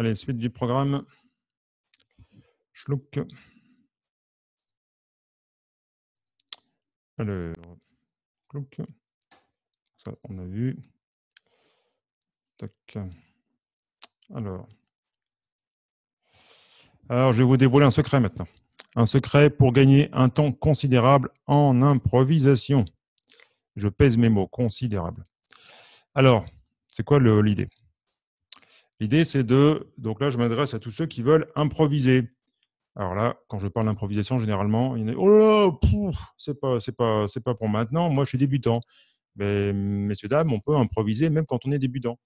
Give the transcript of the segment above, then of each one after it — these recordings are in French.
Allez, suite du programme. Schluck. Alors, schluck. Ça, on a vu. Alors. Alors, je vais vous dévoiler un secret maintenant. Un secret pour gagner un temps considérable en improvisation. Je pèse mes mots, considérable. Alors, c'est quoi l'idée? L'idée, c'est de. Donc là, je m'adresse à tous ceux qui veulent improviser. Alors là, quand je parle d'improvisation, généralement, il y en a Oh là, c'est pas, c'est pas, pour maintenant. Moi, je suis débutant. Mais messieurs dames, on peut improviser même quand on est débutant.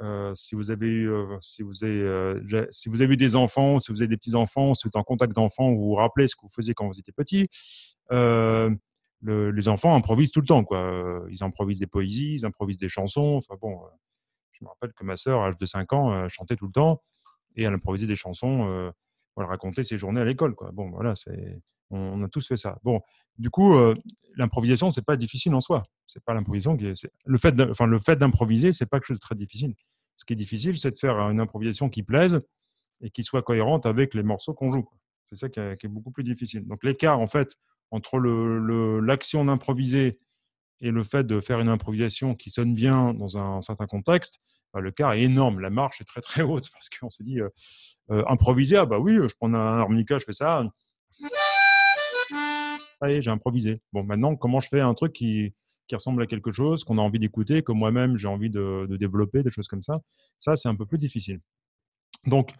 Euh, si vous avez eu, euh, euh, des enfants, si vous avez des petits enfants, si vous êtes en contact d'enfants, vous vous rappelez ce que vous faisiez quand vous étiez petit. les enfants improvisent tout le temps, quoi. Ils improvisent des poésies, ils improvisent des chansons. Enfin bon, je me rappelle que ma sœur, à l'âge de 5 ans, elle chantait tout le temps et elle improvisait des chansons. pour elle racontait ses journées à l'école, quoi. Bon, voilà, on, a tous fait ça. Bon, du coup, euh, l'improvisation, c'est pas difficile en soi. C'est pas l'improvisation qui est, le fait, enfin le fait d'improviser, c'est pas quelque chose de très difficile. Ce qui est difficile, c'est de faire une improvisation qui plaise et qui soit cohérente avec les morceaux qu'on joue. C'est ça qui est, beaucoup plus difficile. Donc l'écart, en fait, entre l'action d'improviser et le fait de faire une improvisation qui sonne bien dans un, certain contexte, bah, le quart est énorme. La marche est très très haute parce qu'on se dit euh, euh, improviser, ah bah oui, je prends un harmonica, je fais ça ça j'ai improvisé. Bon, maintenant, comment je fais un truc qui, qui ressemble à quelque chose, qu'on a envie d'écouter, que moi-même j'ai envie de, développer, des choses comme ça. Ça, c'est un peu plus difficile. Donc,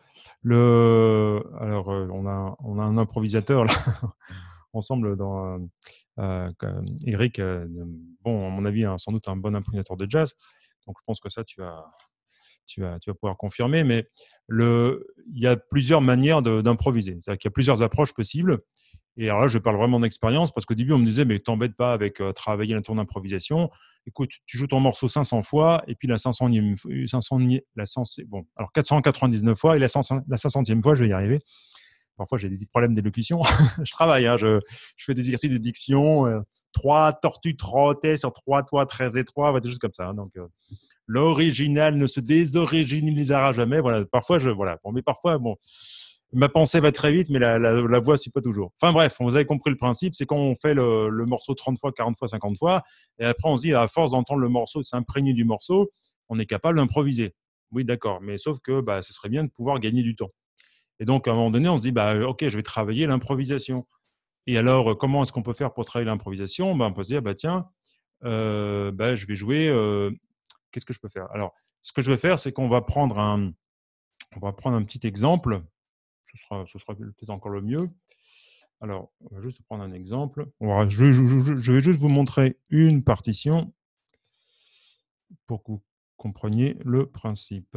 le, alors, euh, on a, on a un improvisateur là, ensemble dans euh, Eric. Euh, bon, à mon avis, hein, sans doute un bon improvisateur de jazz. Donc, je pense que ça, tu vas, tu vas, tu vas pouvoir confirmer. Mais le, il y a plusieurs manières d'improviser. C'est-à-dire qu'il y a plusieurs approches possibles. Et alors là, je parle vraiment d'expérience parce qu'au début, on me disait, mais t'embête pas avec euh, travailler un tour d'improvisation. Écoute, tu joues ton morceau 500 fois et puis la 500e, 500, la 100, bon, alors 499 fois et 500, la 500e fois, je vais y arriver. Parfois, j'ai des problèmes d'élocution. je travaille, hein, je, fais des exercices de diction. Euh, trois tortues trottaient sur trois toits très étroits, des choses comme ça. Hein, donc, euh, l'original ne se désoriginalisera jamais. Voilà, parfois, voilà. Mais parfois, bon, ma pensée va très vite, mais la, voix suit pas toujours. Enfin bref, vous avez compris le principe, c'est quand on fait le, le, morceau 30 fois, 40 fois, 50 fois, et après on se dit, à force d'entendre le morceau, de s'imprégner du morceau, on est capable d'improviser. Oui, d'accord, mais sauf que bah, ce serait bien de pouvoir gagner du temps. Et donc, à un moment donné, on se dit, bah, ok, je vais travailler l'improvisation. Et alors, comment est-ce qu'on peut faire pour travailler l'improvisation? Bah, On peut se dire, bah, tiens, euh, bah, je vais jouer, euh, qu'est-ce que je peux faire? Alors, ce que je vais faire, c'est qu'on va prendre un, va prendre un petit exemple ce sera, ce sera peut-être encore le mieux. Alors, on va juste prendre un exemple. je, vais juste vous montrer une partition pour que vous compreniez le principe.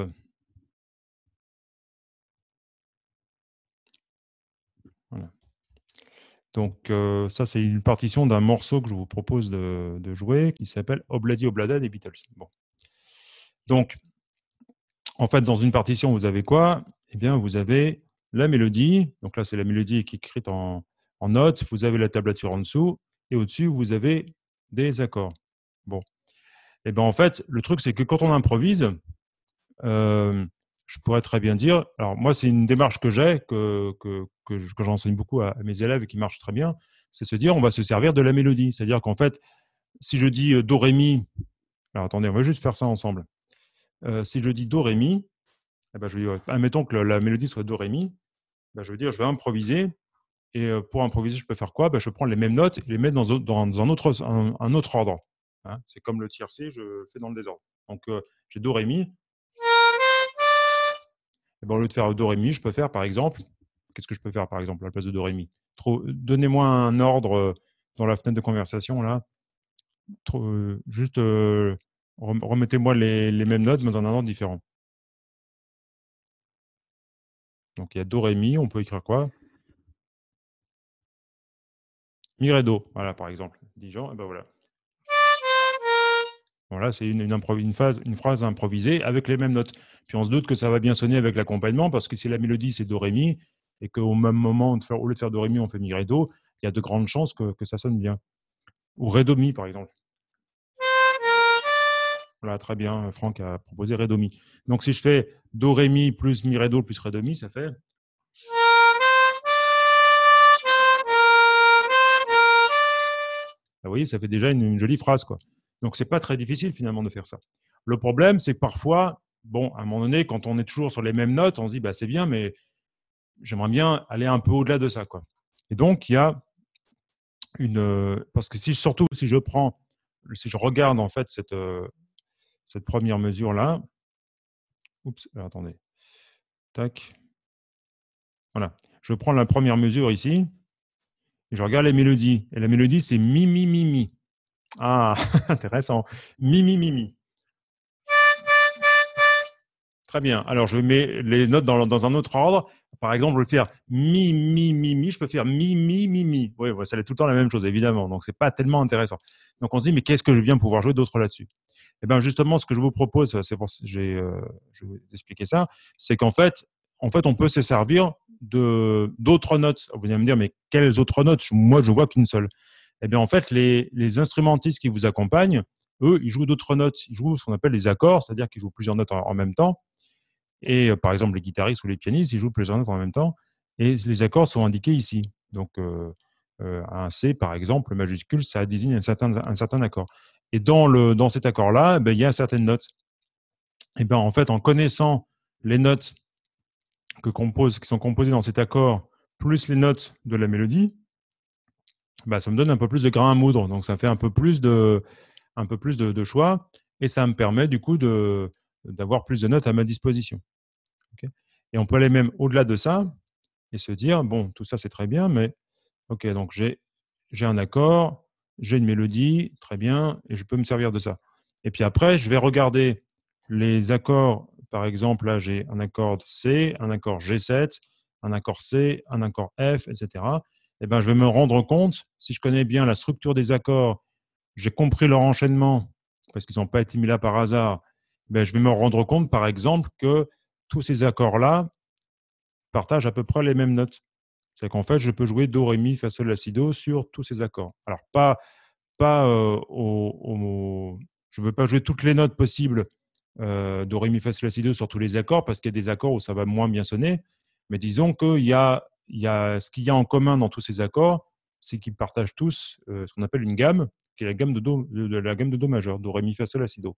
Donc, euh, ça, c'est une partition d'un morceau que je vous propose de, jouer qui s'appelle Obladi Oblada des Beatles. Bon. Donc, en fait, dans une partition, vous avez quoi? Eh bien, vous avez la mélodie. Donc là, c'est la mélodie qui est écrite en, notes. Vous avez la tablature en dessous. Et au-dessus, vous avez des accords. Bon. Et eh ben en fait, le truc, c'est que quand on improvise, euh, je pourrais très bien dire. Alors, moi, c'est une démarche que j'ai, que, que, que, j'enseigne beaucoup à, mes élèves et qui marche très bien. C'est se dire, on va se servir de la mélodie. C'est-à-dire qu'en fait, si je dis euh, Do, Ré, Mi. Alors, attendez, on va juste faire ça ensemble. Euh, si je dis Do, Ré, Mi, eh ben, je vais dire, admettons que la, mélodie soit Do, Ré, Mi. Bah, je veux dire, je vais improviser. Et pour improviser, je peux faire quoi? Bah, Je prends les mêmes notes et les mettre dans, dans un, autre, un, autre ordre. Hein. C'est comme le tiercé, je fais dans le désordre. Donc, j'ai Do, Ré, Mi. Et ben, au lieu de faire Do, Ré, Mi, je peux faire, par exemple, qu'est-ce que je peux faire, par exemple, à la place de Do, Ré, Mi? Donnez-moi un ordre dans la fenêtre de conversation, là. juste remettez-moi les, mêmes notes, mais dans un ordre différent. Donc il y a Do, Ré, Mi, on peut écrire quoi? Mi, Do, voilà par exemple. Dijon, et ben voilà. Voilà, c'est une, une, une, une phrase improvisée avec les mêmes notes. Puis on se doute que ça va bien sonner avec l'accompagnement parce que si la mélodie c'est Do, Ré, Mi et qu'au même moment, au lieu de faire Do, Ré, Mi, on fait Mi, Ré, Do, il y a de grandes chances que, ça sonne bien. Ou Ré, Do, Mi par exemple. Voilà, très bien. Franck a proposé Ré, Do, Mi. Donc, si je fais Do, Ré, Mi plus Mi, Ré, Do plus Ré, Do, Mi, ça fait. Vous voyez, ça fait déjà une, jolie phrase. Quoi. Donc, c'est pas très difficile finalement de faire ça. Le problème, c'est que parfois, bon, à un moment donné, quand on est toujours sur les mêmes notes, on se dit, bah, c'est bien, mais j'aimerais bien aller un peu au-delà de ça. Et donc, il y a une. Parce que si, surtout si je prends, si je regarde en fait cette, cette première mesure-là. Oups, attendez. Tac. Voilà. Je prends la première mesure ici. Et je regarde les mélodies. Et la mélodie, c'est mi, mi, mi, mi. Ah, intéressant. Mi, mi, mi, mi. Très bien. Alors, je mets les notes dans, dans, un autre ordre. Par exemple, je vais faire mi, mi, mi, mi. Je peux faire mi, mi, mi, mi. Oui, ça est tout le temps la même chose, évidemment. Donc, c'est pas tellement intéressant. Donc, on se dit, mais qu'est-ce que je viens pouvoir jouer d'autre là-dessus? Eh bien, justement, ce que je vous propose, c'est pour j'ai, euh, je vais vous expliquer ça, c'est qu'en fait, en fait, on peut se servir de d'autres notes. Vous allez me dire, mais quelles autres notes? Moi, je vois qu'une seule. Eh en fait, les, instrumentistes qui vous accompagnent, eux, ils jouent d'autres notes. Ils jouent ce qu'on appelle les accords, c'est-à-dire qu'ils jouent plusieurs notes en même temps. Et euh, par exemple, les guitaristes ou les pianistes, ils jouent plusieurs notes en même temps. Et les accords sont indiqués ici. Donc, euh, euh, un C, par exemple, majuscule, ça désigne un certain, accord. Et dans, cet accord-là, ben, il y a certaines notes. Et ben, en fait, en connaissant les notes qui sont composées dans cet accord, plus les notes de la mélodie, ben, ça me donne un peu plus de grain à moudre. Donc, ça fait un peu plus de, un peu plus de, choix. Et ça me permet, du coup, d'avoir plus de notes à ma disposition. et on peut aller même au-delà de ça et se dire, bon, tout ça c'est très bien, mais ok, donc j'ai un accord, j'ai une mélodie, très bien, et je peux me servir de ça. Et puis après, je vais regarder les accords, par exemple, là j'ai un accord C, un accord G7, un accord C, un accord F, etc. Et ben, je vais me rendre compte, si je connais bien la structure des accords, j'ai compris leur enchaînement, parce qu'ils n'ont pas été mis là par hasard, ben, je vais me rendre compte, par exemple, que tous ces accords-là partagent à peu près les mêmes notes. C'est qu'en fait, je peux jouer Do, Ré, Mi, Fa, Sol, La, Si, Do sur tous ces accords. Alors, pas, pas euh, au, je ne veux pas jouer toutes les notes possibles euh, Do, Ré, Mi, Fa, Sol, La, Si, Do sur tous les accords, parce qu'il y a des accords où ça va moins bien sonner. Mais disons qu'il y a, il y a ce qu'il y a en commun dans tous ces accords, c'est qu'ils partagent tous euh, ce qu'on appelle une gamme, qui est la gamme de Do, de, la gamme de Do majeur, Do, Ré, Mi, Fa, Sol, La, Si, Do.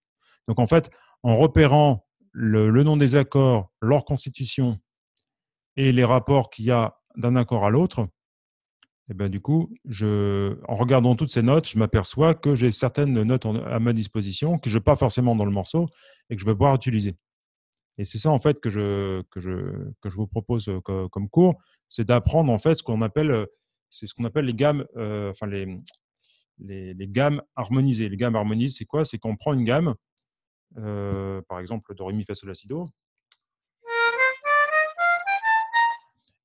Donc en fait, en repérant le, nom des accords, leur constitution et les rapports qu'il y a d'un accord à l'autre, eh ben, du coup, en regardant toutes ces notes, je m'aperçois que j'ai certaines notes à ma disposition que je n'ai pas forcément dans le morceau et que je vais pouvoir utiliser. Et c'est ça en fait que je, que je, que je vous propose comme, cours, c'est d'apprendre en fait ce qu'on appelle, c'est ce qu'on appelle les gammes, enfin les, les, gammes harmonisées. Les gammes harmonisées, c'est quoi? C'est qu'on prend une gamme par exemple, Do, Ré, Mi, Fa, Sol, La, Si, Do.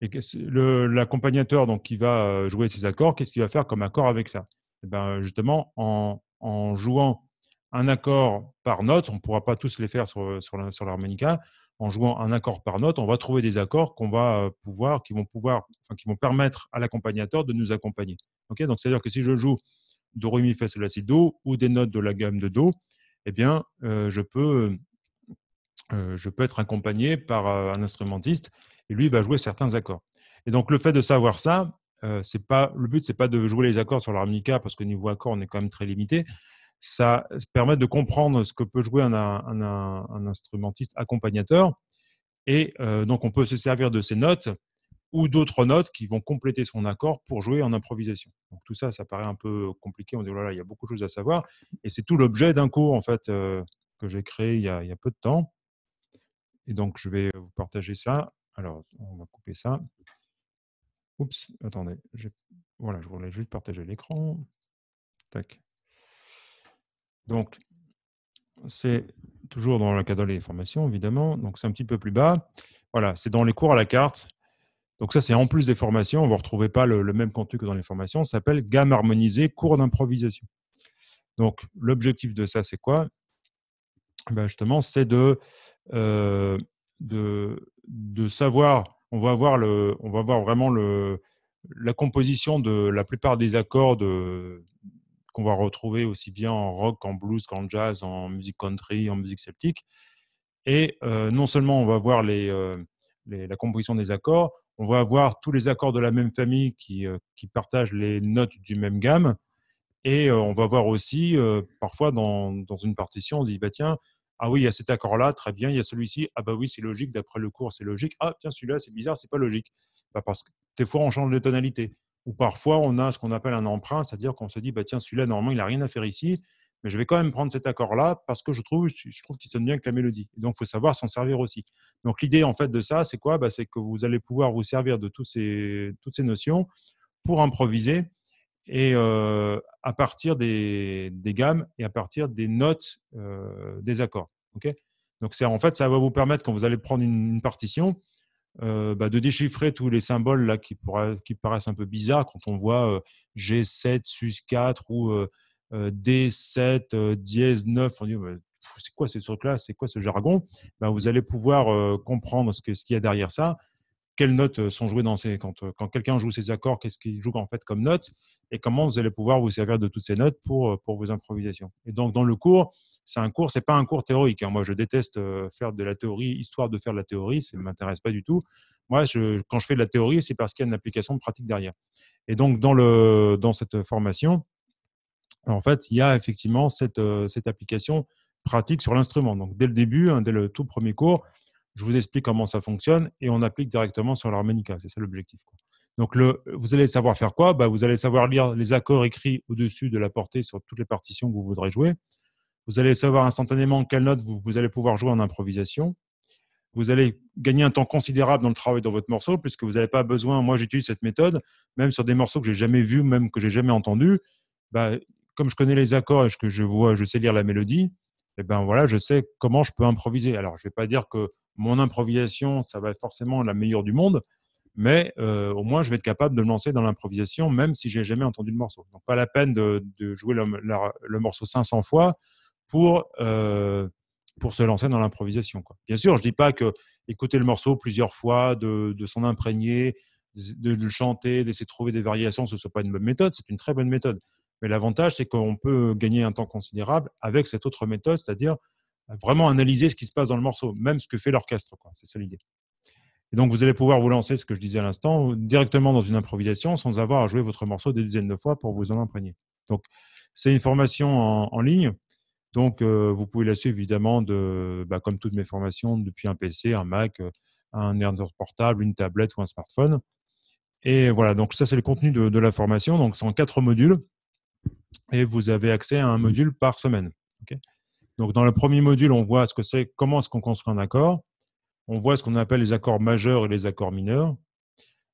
Et l'accompagnateur donc qui va jouer ces accords, qu'est-ce qu'il va faire comme accord avec ça? Et eh ben, Justement, en, en, jouant un accord par note, on ne pourra pas tous les faire sur, sur l'harmonica, en jouant un accord par note, on va trouver des accords qu'on va euh, pouvoir, qui vont pouvoir, qui vont permettre à l'accompagnateur de nous accompagner. Donc c'est-à-dire que si je joue Do, Ré, Mi, Fa, Sol, La, Si, Do ou des notes de la gamme de Do, eh bien, euh, je, peux, euh, je peux être accompagné par euh, un instrumentiste et lui va jouer certains accords. Et donc, le fait de savoir ça, c'est pas le but, c'est pas de jouer les accords sur l'harmonica parce que niveau accord, on est quand même très limité. Ça permet de comprendre ce que peut jouer un, instrumentiste accompagnateur. Et donc, on peut se servir de ces notes ou d'autres notes qui vont compléter son accord pour jouer en improvisation. Donc tout ça, ça paraît un peu compliqué. On dit, oh là là, il y a beaucoup de choses à savoir. Et c'est tout l'objet d'un cours, en fait, euh, que j'ai créé il y, a, il y, a, peu de temps. Et donc, je vais vous partager ça. Alors, on va couper ça. Oups, attendez. Voilà, je voulais juste partager l'écran. Tac. Donc, c'est toujours dans le cadre des formations, évidemment. Donc, c'est un petit peu plus bas. Voilà, c'est dans les cours à la carte. Donc ça, c'est en plus des formations. Vous ne retrouvez pas le, même contenu que dans les formations. Ça s'appelle gamme harmonisée, cours d'improvisation. Donc l'objectif de ça, c'est quoi? Ben Justement, c'est de, euh, de, de, savoir, on va, avoir le, on va voir vraiment la composition de la plupart des accords qu'on va retrouver aussi bien en rock, en blues qu'en jazz, en musique country, en musique celtique. Et non seulement on va voir les, la composition des accords, on va avoir tous les accords de la même famille qui, qui partagent les notes du même gamme. Et on va voir aussi, parfois dans, dans, une partition, on se dit, bah, tiens, ah oui, il y a cet accord-là, très bien, il y a celui-ci, ah bah oui, c'est logique, d'après le cours, c'est logique. Ah, tiens, celui-là, c'est bizarre, c'est pas logique. Bah, parce que des fois, on change de tonalité. Ou parfois, on a ce qu'on appelle un emprunt, c'est-à-dire qu'on se dit, bah, tiens, celui-là, normalement, il n'a rien à faire ici, mais je vais quand même prendre cet accord-là parce que je trouve, je trouve qu'il sonne bien avec la mélodie. donc, il faut savoir s'en servir aussi. Donc, l'idée, en fait, de ça, c'est quoi? Bah, C'est que vous allez pouvoir vous servir de tous ces, toutes ces notions pour improviser et euh, à partir des, gammes et à partir des notes euh, des accords. ok? Donc, en fait, ça va vous permettre, quand vous allez prendre une, partition, euh, bah, de déchiffrer tous les symboles là, qui, paraissent un peu bizarres quand on voit G7, SUS4 ou D7, dièse 9. On dit, c'est quoi ces trucs-là? C'est quoi ce jargon? Bah, Vous allez pouvoir comprendre ce qu'il y a derrière ça quelles notes euh, sont jouées dans ces quand, euh, quand quelqu'un joue ses accords, qu'est-ce qu'il joue en fait comme notes et comment vous allez pouvoir vous servir de toutes ces notes pour, euh, pour vos improvisations. Et donc dans le cours, c'est un cours, c'est pas un cours théorique. Hein. Moi, je déteste faire de la théorie histoire de faire de la théorie, ça ne m'intéresse pas du tout. Moi, quand je fais de la théorie, c'est parce qu'il y a une application pratique derrière. Et donc dans le dans cette formation, en fait, il y a effectivement cette, cette application pratique sur l'instrument. Donc dès le début, hein, dès le tout premier cours, je vous explique comment ça fonctionne et on applique directement sur l'harmonica. C'est ça l'objectif. Donc, le, vous allez savoir faire quoi? Bah, Vous allez savoir lire les accords écrits au-dessus de la portée sur toutes les partitions que vous voudrez jouer. Vous allez savoir instantanément quelle note vous, vous allez pouvoir jouer en improvisation. Vous allez gagner un temps considérable dans le travail dans votre morceau, puisque vous n'avez pas besoin. Moi, j'utilise cette méthode, même sur des morceaux que j'ai jamais vus, même que j'ai jamais entendus. Bah, comme je connais les accords et que je vois, je sais lire la mélodie, et eh ben voilà, je sais comment je peux improviser. Alors, je ne vais pas dire que mon improvisation, ça va être forcément la meilleure du monde, mais euh, au moins je vais être capable de me lancer dans l'improvisation, même si j'ai jamais entendu le morceau. Donc pas la peine de, jouer le, morceau 500 fois pour euh, pour se lancer dans l'improvisation. Bien sûr, je dis pas que écouter le morceau plusieurs fois, de, s'en imprégner, de, le chanter, d'essayer de trouver des variations, ce ne soit pas une bonne méthode. C'est une très bonne méthode. Mais l'avantage, c'est qu'on peut gagner un temps considérable avec cette autre méthode, c'est-à-dire vraiment analyser ce qui se passe dans le morceau, même ce que fait l'orchestre. C'est ça l'idée. Et donc, vous allez pouvoir vous lancer, ce que je disais à l'instant, directement dans une improvisation sans avoir à jouer votre morceau des dizaines de fois pour vous en imprégner. Donc, c'est une formation en, ligne. Donc, euh, vous pouvez la suivre évidemment, de, bah, comme toutes mes formations, depuis un PC, un Mac, un ordinateur portable, une tablette ou un smartphone. Et voilà, donc ça, c'est le contenu de la formation. Donc, c'est en quatre modules. Et vous avez accès à un module par semaine. Donc, dans le premier module, on voit ce que c'est, comment est-ce qu'on construit un accord. On voit ce qu'on appelle les accords majeurs et les accords mineurs.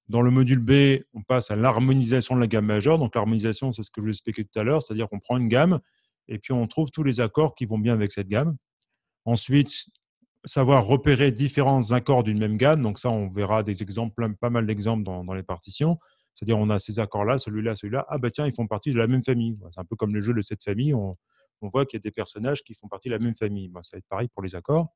Dans le module B, on passe à l'harmonisation de la gamme majeure. Donc, l'harmonisation, c'est ce que je vous expliquais tout à l'heure, c'est-à-dire qu'on prend une gamme et puis on trouve tous les accords qui vont bien avec cette gamme. Ensuite, savoir repérer différents accords d'une même gamme. Donc, ça, on verra des exemples, pas mal d'exemples dans, les partitions. C'est-à-dire, on a ces accords-là, celui-là, celui-là. Ah, bah tiens, ils font partie de la même famille. C'est un peu comme le jeu de cette famille. On, on voit qu'il y a des personnages qui font partie de la même famille. ça va être pareil pour les accords.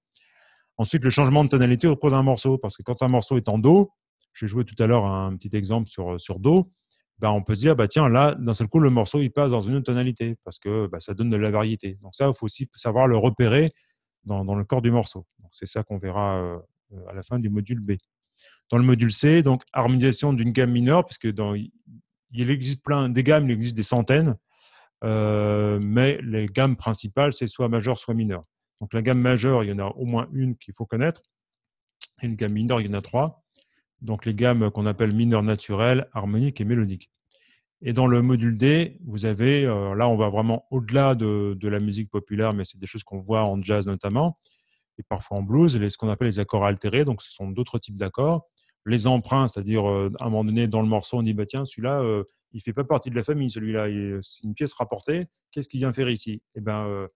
Ensuite, le changement de tonalité au cours d'un morceau, parce que quand un morceau est en Do, j'ai joué tout à l'heure un petit exemple sur, sur Do, ben on peut se dire, bah, tiens, là, d'un seul coup, le morceau, il passe dans une autre tonalité, parce que bah, ça donne de la variété. Donc ça, il faut aussi savoir le repérer dans, le corps du morceau. C'est ça qu'on verra euh, à la fin du module B. Dans le module C, donc harmonisation d'une gamme mineure, puisque dans, il existe plein des gammes, il existe des centaines. Euh, mais les gammes principales, c'est soit majeur, soit mineur. Donc la gamme majeure, il y en a au moins une qu'il faut connaître. Et une gamme mineure, il y en a trois. Donc les gammes qu'on appelle mineures naturelles, harmoniques et mélodiques. Et dans le module D, vous avez, euh, là on va vraiment au-delà de, de, la musique populaire, mais c'est des choses qu'on voit en jazz notamment, et parfois en blues, ce qu'on appelle les accords altérés, donc ce sont d'autres types d'accords. Les emprunts, c'est-à-dire euh, à un moment donné dans le morceau, on dit, bah, tiens, celui-là, il fait pas partie de la famille, celui-là. C'est une pièce rapportée. Qu'est-ce qu'il vient faire ici? Eh ben, euh,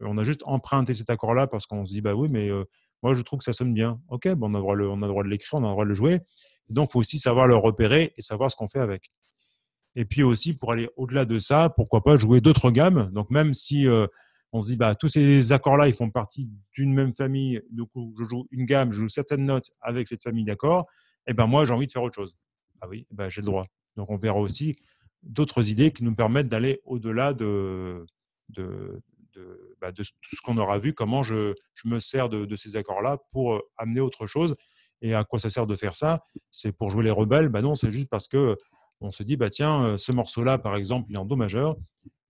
on a juste emprunté cet accord-là parce qu'on se dit, bah oui, mais euh, moi, je trouve que ça sonne bien. Ok, on, a droit on le droit de l'écrire, on a le droit de le jouer. donc, il faut aussi savoir le repérer et savoir ce qu'on fait avec. Et puis aussi, pour aller au-delà de ça, pourquoi pas jouer d'autres gammes? Donc, même si euh, on se dit, bah, tous ces accords-là, ils font partie d'une même famille, du je joue une gamme, je joue certaines notes avec cette famille d'accords, et ben moi, j'ai envie de faire autre chose. Ah oui, ben, j'ai le droit. Donc on verra aussi d'autres idées qui nous permettent d'aller au-delà de, de, bah, tout ce qu'on aura vu, comment je, me sers de, ces accords-là pour amener autre chose. Et à quoi ça sert de faire ça C'est pour jouer les rebelles bah Non, c'est juste parce que on se dit, bah tiens, ce morceau-là, par exemple, il est en Do majeur.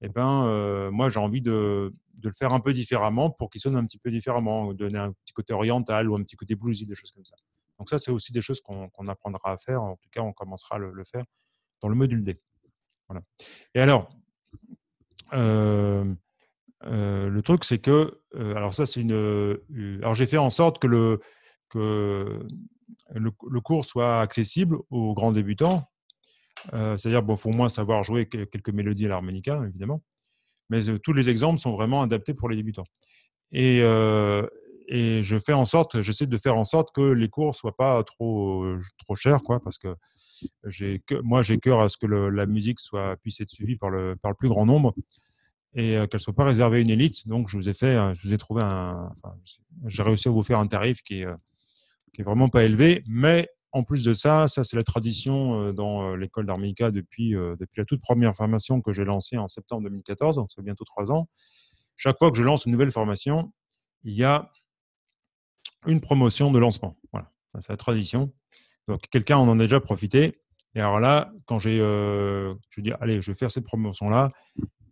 Eh ben, moi, j'ai envie de, de, le faire un peu différemment pour qu'il sonne un petit peu différemment, donner un petit côté oriental ou un petit côté bluesy, des choses comme ça. Donc ça, c'est aussi des choses qu'on apprendra à faire. En tout cas, on commencera à le, faire dans le module D. Voilà. Et alors, euh, euh, le truc, c'est que, euh, alors ça, c'est une, alors j'ai fait en sorte que le que le, cours soit accessible aux grands débutants. C'est-à-dire, bon, faut au moins savoir jouer quelques mélodies à l'harmonica, évidemment, mais tous les exemples sont vraiment adaptés pour les débutants. Et, et je fais en sorte, j'essaie de faire en sorte que les cours soient pas trop trop chers, quoi, parce que moi j'ai cœur à ce que la musique puisse être suivie par le plus grand nombre et qu'elle soit pas réservée à une élite. Donc je vous ai fait, trouvé j'ai réussi à vous faire un tarif qui est qui est vraiment pas élevé, mais en plus de ça, ça c'est la tradition dans l'école d'harmonica depuis depuis la toute première formation que j'ai lancée en septembre 2014, donc c'est bientôt trois ans. Chaque fois que je lance une nouvelle formation, il y a une promotion de lancement. Voilà, c'est la tradition. Donc, quelqu'un en a déjà profité. Et alors là, quand j'ai, euh, je dis, allez, je vais faire cette promotion-là.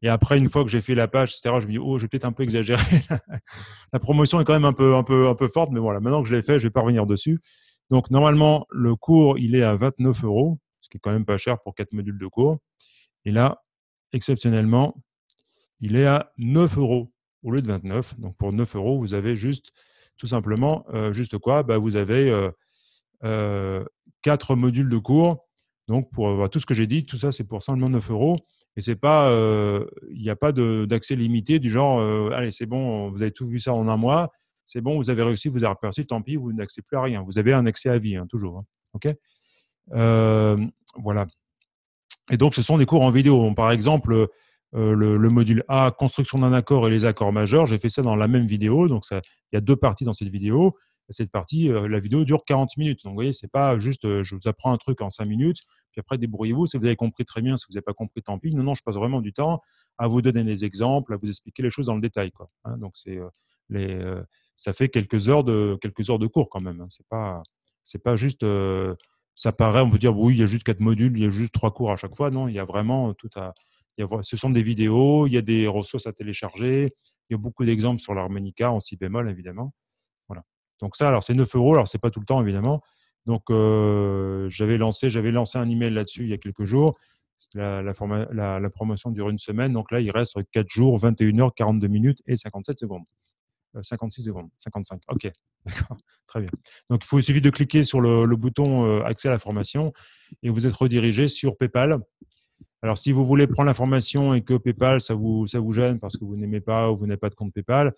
Et après, une fois que j'ai fait la page, etc., je me dis, oh, j'ai peut-être un peu exagéré. la promotion est quand même un peu, un forte, mais voilà, maintenant que je l'ai fait, je vais pas revenir dessus. Donc, normalement, le cours, il est à 29 euros, ce qui est quand même pas cher pour quatre modules de cours. Et là, exceptionnellement, il est à 9 euros au lieu de 29. Donc, pour 9 euros, vous avez juste tout simplement, euh, juste quoi? Bah, Vous avez euh, quatre modules de cours. Donc, pour tout ce que j'ai dit, tout ça, c'est pour seulement 9 euros. Et c'est pas, il n'y a pas d'accès limité du genre, allez, c'est bon, vous avez tout vu ça en un mois, c'est bon, vous avez réussi, vous avez réussi, tant pis, vous n'accédez plus à rien. Vous avez un accès à vie, hein, toujours. Hein. OK? Voilà. Et donc, ce sont des cours en vidéo. Par exemple, euh, le, module A, construction d'un accord et les accords majeurs. J'ai fait ça dans la même vidéo. Donc, il y a deux parties dans cette vidéo. Cette partie, la vidéo dure 40 minutes. Donc, vous voyez, c'est pas juste je vous apprends un truc en 5 minutes, puis après, débrouillez-vous. Si vous avez compris, très bien. Si vous n'avez pas compris, tant pis. Non, non, je passe vraiment du temps à vous donner des exemples, à vous expliquer les choses dans le détail. Hein. donc, c'est les, ça fait quelques heures de, quelques heures de cours quand même. Hein. C'est pas, c'est pas juste ça paraît, on peut dire, oui, il y a juste quatre modules, il y a juste trois cours à chaque fois. Non, il y a vraiment tout à, ce sont des vidéos, il y a des ressources à télécharger, il y a beaucoup d'exemples sur l'harmonica en si bémol, évidemment. Donc ça, alors c'est 9 euros, alors c'est pas tout le temps, évidemment. Donc euh, j'avais lancé, j'avais lancé un email là-dessus il y a quelques jours. La, la, promotion dure une semaine, donc là il reste 4 jours, 21 heures, 42 minutes et 57 secondes. 56 euh, secondes, 55. Ok, d'accord, très bien. Donc il faut suffit de cliquer sur le, bouton euh, accès à la formation et vous êtes redirigé sur PayPal. Alors, si vous voulez prendre l'information et que PayPal, ça vous, gêne parce que vous n'aimez pas ou vous n'avez pas de compte PayPal,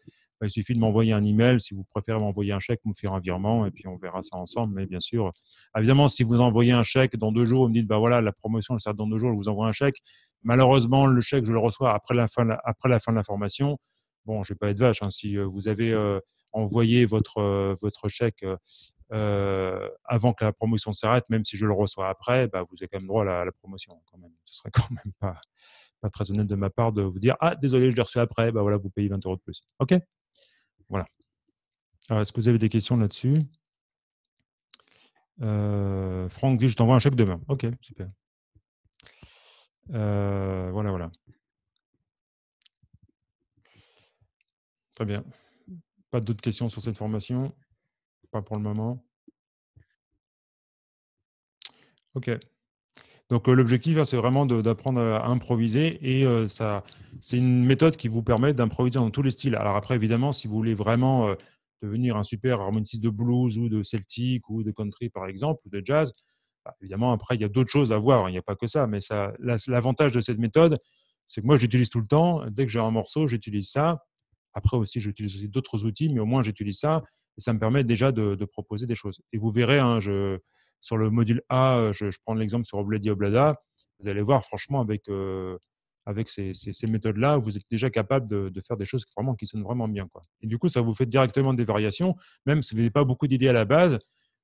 il suffit de m'envoyer un email. Si vous préférez m'envoyer un chèque, me faire un virement et puis on verra ça ensemble. Mais bien sûr, évidemment, si vous envoyez un chèque dans deux jours, vous me dites, bah voilà, la promotion, sert dans deux jours, je vous envoie un chèque. Malheureusement, le chèque, je le reçois après la fin, après la fin de la formation. Bon, je vais pas être vache. Hein, si euh, vous avez euh, envoyé votre, euh, votre chèque avant que la promotion s'arrête, même si je le reçois après, bah, vous avez quand même droit à la, promotion. Quand même. Ce serait quand même pas, pas très honnête de ma part de vous dire Ah, désolé, je l'ai reçu après, bah voilà, vous payez 20 euros de plus. OK? Voilà. Alors, est-ce que vous avez des questions là-dessus? Euh, Franck dit Je t'envoie un chèque demain. OK, super. Euh, voilà, voilà. Très bien. Pas d'autres questions sur cette formation? Pas pour le moment. OK. Donc l'objectif, hein, c'est vraiment d'apprendre à improviser et ça, c'est une méthode qui vous permet d'improviser dans tous les styles. Alors après, évidemment, si vous voulez vraiment devenir un super harmoniciste de blues ou de celtique ou de country, par exemple, ou de jazz, bah, évidemment, après, il y a d'autres choses à voir. Il n'y a pas que ça. Mais ça, l'avantage de cette méthode, c'est que moi, j'utilise tout le temps. Dès que j'ai un morceau, j'utilise ça. Après aussi, j'utilise aussi d'autres outils, mais au moins, j'utilise ça. Et ça me permet déjà de, proposer des choses. Et vous verrez, hein, je, sur le module A, euh, je, prends l'exemple sur Obladi Oblada, vous allez voir, franchement, avec, euh, avec ces, ces, méthodes-là, vous êtes déjà capable de, de, faire des choses vraiment, qui sonnent vraiment bien. Et du coup, ça vous fait directement des variations, même si vous n'avez pas beaucoup d'idées à la base.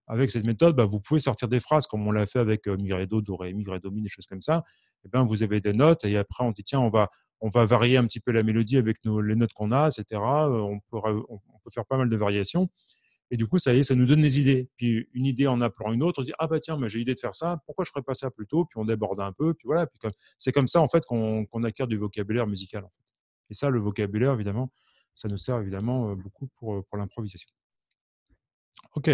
avec cette méthode, bah, vous pouvez sortir des phrases comme on l'a fait avec euh, Migredo, Doré, Migredo, Mi, des choses comme ça. Et ben, vous avez des notes et après on dit tiens, on va, on va varier un petit peu la mélodie avec nos, les notes qu'on a, etc. On peut, on peut faire pas mal de variations. Et du coup, ça y est, ça nous donne des idées. Puis une idée en appelant une autre, on dit ah bah tiens, j'ai l'idée de faire ça. Pourquoi je ferais pas ça plus tôt? Puis on déborde un peu. Puis voilà. Puis c'est comme ça en fait qu'on acquiert du vocabulaire musical. Et ça, le vocabulaire, évidemment, ça nous sert évidemment euh, beaucoup pour, pour l'improvisation. Ok.